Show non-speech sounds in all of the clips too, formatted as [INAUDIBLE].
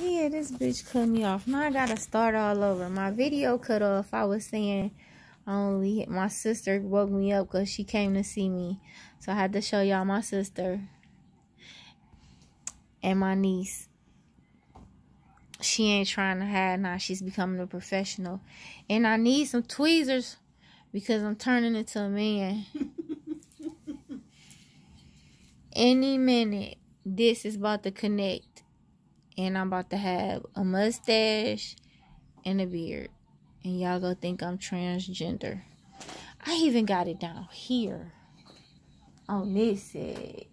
Yeah, this bitch cut me off. Now I gotta start all over. My video cut off. I was saying I only hit my sister woke me up because she came to see me. So I had to show y'all my sister and my niece. She ain't trying to hide now. She's becoming a professional. And I need some tweezers because I'm turning into a man. [LAUGHS] Any minute, this is about to connect. And I'm about to have a mustache and a beard. And y'all go think I'm transgender. I even got it down here. On this side.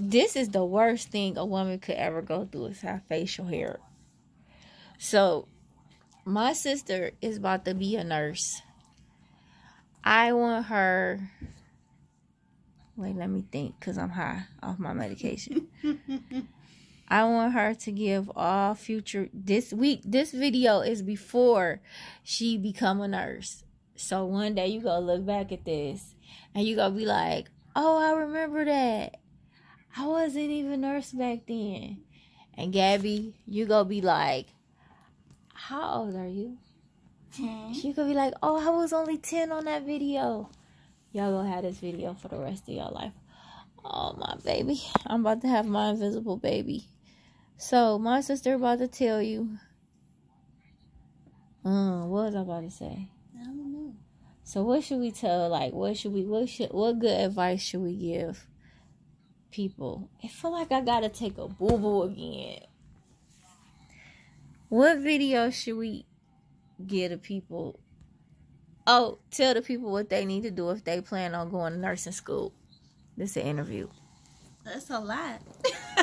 This is the worst thing a woman could ever go through is have facial hair. So, my sister is about to be a nurse. I want her. Wait, let me think because I'm high off my medication. [LAUGHS] I want her to give all future this week. This video is before she become a nurse. So one day you gonna look back at this and you gonna be like, "Oh, I remember that. I wasn't even nurse back then." And Gabby, you gonna be like, "How old are you?" 10. You could be like, "Oh, I was only 10 on that video." Y'all gonna have this video for the rest of your life. Oh my baby, I'm about to have my invisible baby. So my sister about to tell you. Um, what was I about to say? I don't know. So what should we tell? Like, what should we? What should? What good advice should we give people? I feel like I gotta take a boo boo again. What video should we give the people? Oh, tell the people what they need to do if they plan on going to nursing school. This is an interview. That's a lot.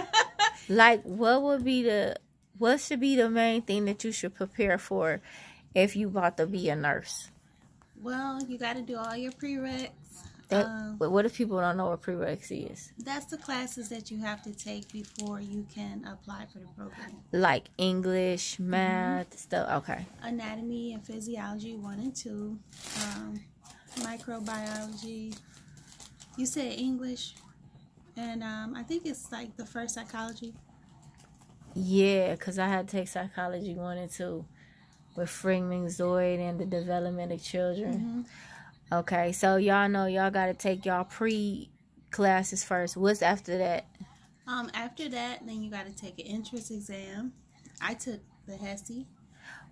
[LAUGHS] like, what would be the what should be the main thing that you should prepare for if you about to be a nurse? Well, you got to do all your prereqs. That, um, what if people don't know what prereqs is? That's the classes that you have to take before you can apply for the program. Like English, mm-hmm. math, mm-hmm. stuff. Okay. Anatomy and physiology one and two, um, microbiology. You said English, and um, I think it's like the first psychology. Yeah, because I had to take psychology one and two with Freeman Zoid and the development of children. Mm-hmm. Okay, so y'all know y'all got to take y'all pre classes first. What's after that? Um, after that, then you got to take an entrance exam. I took the HESI.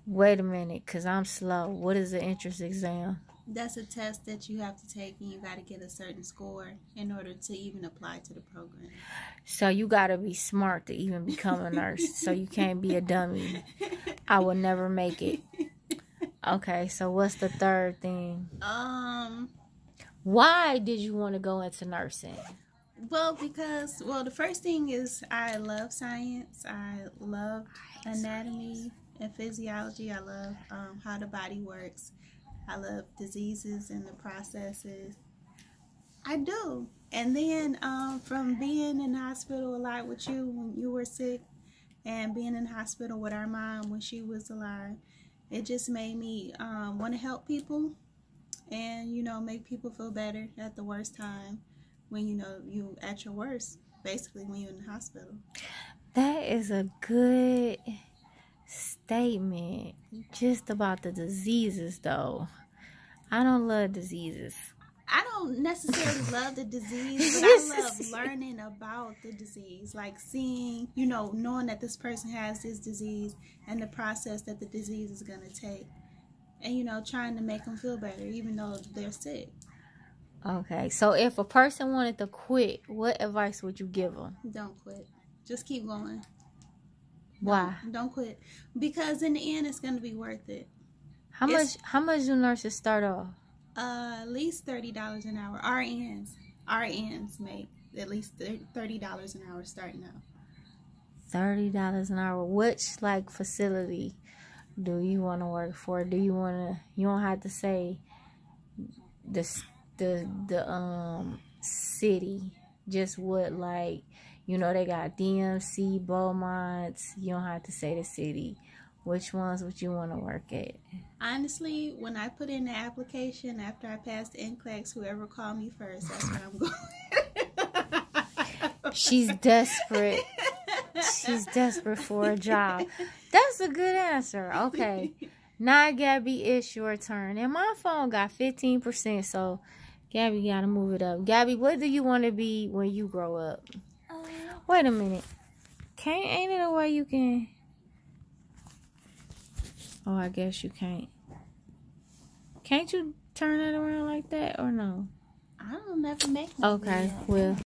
Wait a minute, cause I'm slow. What is the entrance exam? That's a test that you have to take, and you got to get a certain score in order to even apply to the program. So you got to be smart to even become a nurse. so you can't be a dummy. I will never make it. Okay, so what's the third thing? Um, why did you want to go into nursing? Well, because well, the first thing is I love science. I love anatomy and physiology. I love um, how the body works. I love diseases and the processes. I do. And then um, from being in hospital a lot with you when you were sick, and being in hospital with our mom when she was alive it just made me um, want to help people and you know make people feel better at the worst time when you know you at your worst basically when you're in the hospital that is a good statement just about the diseases though i don't love diseases I don't necessarily [LAUGHS] love the disease, but I love learning about the disease. Like seeing, you know, knowing that this person has this disease and the process that the disease is going to take. And, you know, trying to make them feel better, even though they're sick. Okay. So if a person wanted to quit, what advice would you give them? Don't quit. Just keep going. Why? Don't, don't quit. Because in the end, it's going to be worth it. How it's, much? How much do nurses start off? Uh, at least thirty dollars an hour. RNs, RNs make at least thirty dollars an hour starting out. Thirty dollars an hour. Which like facility do you want to work for? Do you want to? You don't have to say the the the um city. Just what like you know they got DMC, Beaumont. You don't have to say the city. Which ones would you want to work at? Honestly, when I put in the application after I passed the NCLEX, whoever called me first, that's where I'm going. [LAUGHS] She's desperate. she's desperate for a job. That's a good answer. Okay. Now, Gabby, it's your turn. And my phone got 15%, so Gabby gotta move it up. Gabby, what do you want to be when you grow up? Wait a minute. Can't, ain't it a way you can... Oh, I guess you can't. Can't you turn that around like that or no? I don't never make Okay, video. well,